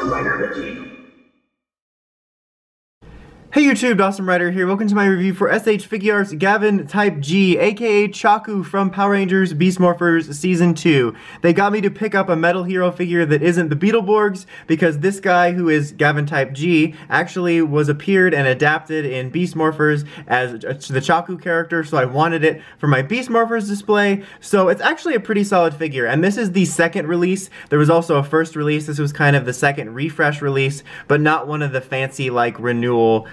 Dosm Rider with you. Hey YouTube, Dosm Rider here. Welcome to my review for SH Figuarts Gavan Type G, aka Chaku from Power Rangers Beast Morphers Season 2. They got me to pick up a Metal Hero figure that isn't the Beetleborgs because this guy who is Gavan Type G actually was appeared and adapted in Beast Morphers as the Chaku character, so I wanted it for my Beast Morphers display. So it's actually a pretty solid figure, and this is the second release. There was also a first release. This was kind of the second refresh release, but not one of the fancy like renewal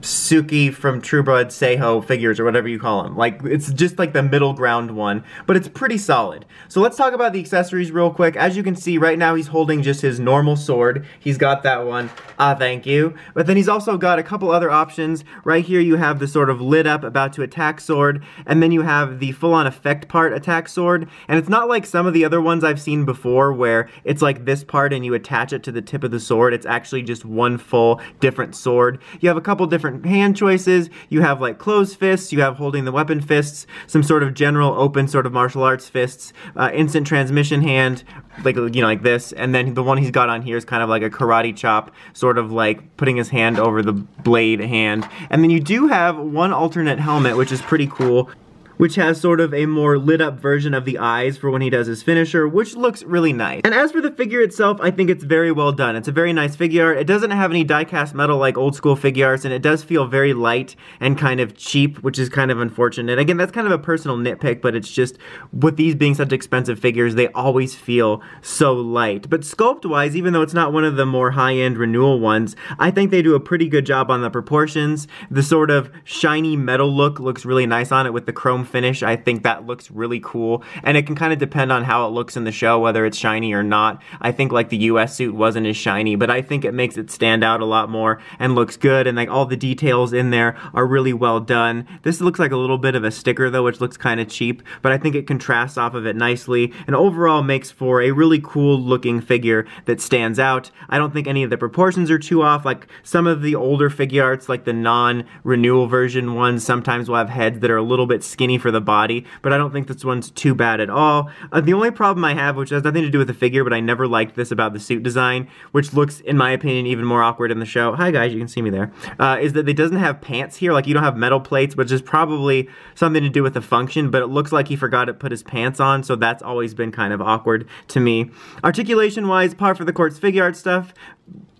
Suki from True Blood Seho figures or whatever you call them. Like it's just like the middle ground one, but it's pretty solid. So let's talk about the accessories real quick. As you can see right now he's holding just his normal sword. He's got that one. Ah, thank you. But then he's also got a couple other options. Right here you have the sort of lit up about to attack sword and then you have the full on effect part attack sword. And it's not like some of the other ones I've seen before where it's like this part and you attach it to the tip of the sword. It's actually just one full different sword. You have a couple different different hand choices. You have like closed fists, you have holding the weapon fists, some sort of general open sort of martial arts fists, uh, instant transmission hand, like you know like this, and then the one he's got on here is kind of like a karate chop, sort of like putting his hand over the blade hand. And then you do have one alternate helmet, which is pretty cool which has sort of a more lit up version of the eyes for when he does his finisher, which looks really nice. And as for the figure itself, I think it's very well done. It's a very nice figure art. It doesn't have any die-cast metal like old school figure arts, and it does feel very light and kind of cheap, which is kind of unfortunate. Again, that's kind of a personal nitpick, but it's just, with these being such expensive figures, they always feel so light. But sculpt-wise, even though it's not one of the more high-end renewal ones, I think they do a pretty good job on the proportions. The sort of shiny metal look looks really nice on it with the chrome finish. I think that looks really cool. And it can kind of depend on how it looks in the show, whether it's shiny or not. I think like the US suit wasn't as shiny, but I think it makes it stand out a lot more and looks good. And like all the details in there are really well done. This looks like a little bit of a sticker though, which looks kind of cheap, but I think it contrasts off of it nicely and overall makes for a really cool looking figure that stands out. I don't think any of the proportions are too off. Like some of the older figure arts, like the non-renewal version ones, sometimes will have heads that are a little bit skinny for the body, but I don't think this one's too bad at all. Uh, the only problem I have, which has nothing to do with the figure, but I never liked this about the suit design, which looks, in my opinion, even more awkward in the show. Hi guys, you can see me there. Uh, is that it doesn't have pants here, like you don't have metal plates, which is probably something to do with the function, but it looks like he forgot to put his pants on, so that's always been kind of awkward to me. Articulation-wise, par for the court's figure art stuff,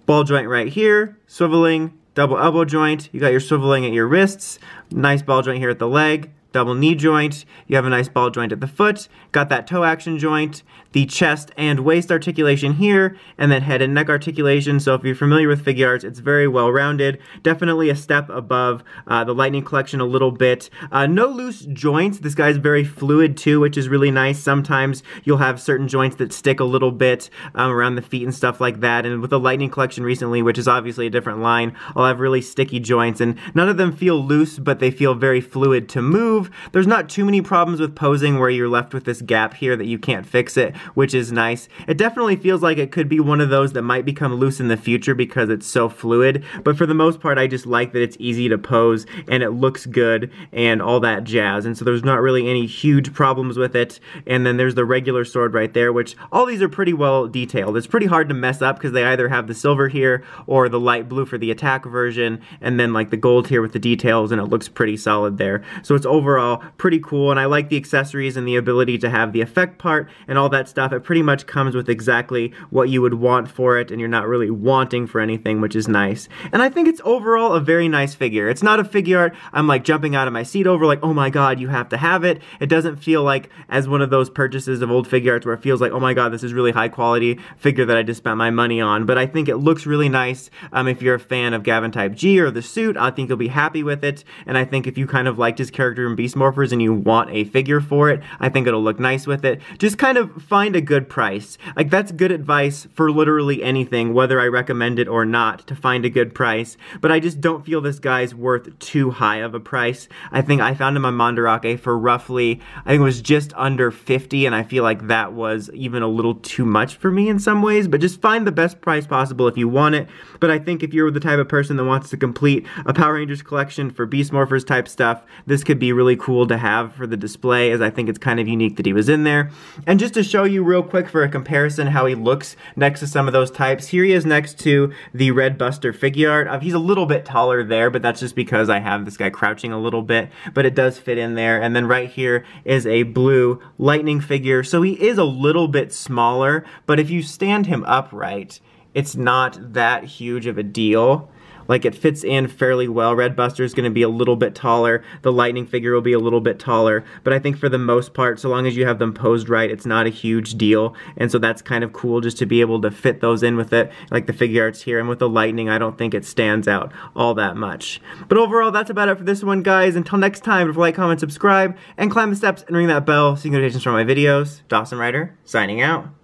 ball joint right here, swiveling, double elbow joint, you got your swiveling at your wrists, nice ball joint here at the leg, double knee joint, you have a nice ball joint at the foot, got that toe action joint, the chest and waist articulation here, and then head and neck articulation. So if you're familiar with figure arts, it's very well rounded. Definitely a step above uh, the Lightning Collection a little bit. Uh, no loose joints. This guy's very fluid too, which is really nice. Sometimes you'll have certain joints that stick a little bit um, around the feet and stuff like that. And with the Lightning Collection recently, which is obviously a different line, I'll have really sticky joints, and none of them feel loose, but they feel very fluid to move. There's not too many problems with posing where you're left with this gap here that you can't fix it which is nice. It definitely feels like it could be one of those that might become loose in the future because it's so fluid, but for the most part, I just like that it's easy to pose and it looks good and all that jazz, and so there's not really any huge problems with it. And then there's the regular sword right there, which all these are pretty well detailed. It's pretty hard to mess up because they either have the silver here or the light blue for the attack version, and then like the gold here with the details, and it looks pretty solid there. So it's overall pretty cool, and I like the accessories and the ability to have the effect part and all that stuff. It pretty much comes with exactly what you would want for it, and you're not really wanting for anything, which is nice. And I think it's overall a very nice figure. It's not a figure art I'm like jumping out of my seat over, like, oh my god, you have to have it. It doesn't feel like as one of those purchases of old figure arts where it feels like, oh my god, this is really high quality figure that I just spent my money on. But I think it looks really nice. Um, if you're a fan of Gavan Type G or the suit, I think you'll be happy with it. And I think if you kind of liked his character Beast Morphers and you want a figure for it, I think it'll look nice with it. Just kind of find a good price. Like that's good advice for literally anything, whether I recommend it or not, to find a good price. But I just don't feel this guy's worth too high of a price. I think I found him on Mandarake for roughly, I think it was just under 50, and I feel like that was even a little too much for me in some ways. But just find the best price possible if you want it. But I think if you're the type of person that wants to complete a Power Rangers collection for Beast Morphers type stuff, this could be really really cool to have for the display as I think it's kind of unique that he was in there. And just to show you real quick for a comparison how he looks next to some of those types, here he is next to the Red Buster Figuart. Uh, he's a little bit taller there, but that's just because I have this guy crouching a little bit, but it does fit in there. And then right here is a blue Lightning figure. So he is a little bit smaller, but if you stand him upright, it's not that huge of a deal. Like it fits in fairly well. Red Buster is going to be a little bit taller. The Lightning figure will be a little bit taller. But I think for the most part, so long as you have them posed right, it's not a huge deal. And so that's kind of cool just to be able to fit those in with it, like the figure arts here. And with the Lightning, I don't think it stands out all that much. But overall, that's about it for this one, guys. Until next time, like, comment, subscribe, and climb the steps and ring that bell so you get notifications from my videos. Dosm Rider, signing out.